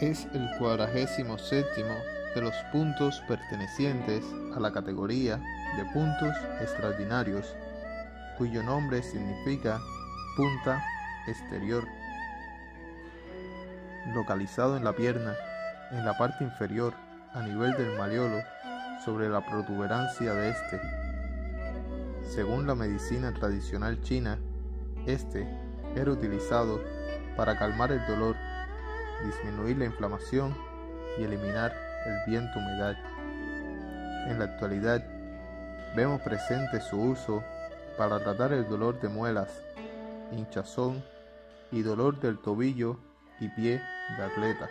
es el cuadragésimo séptimo de los puntos pertenecientes a la categoría de puntos extraordinarios, cuyo nombre significa punta exterior, localizado en la pierna, en la parte inferior, a nivel del maleolo, sobre la protuberancia de este. Según la medicina tradicional china, este era utilizado para calmar el dolor, disminuir la inflamación y eliminar el viento humedad. En la actualidad, vemos presente su uso para tratar el dolor de muelas, hinchazón y dolor del tobillo y pie de atleta.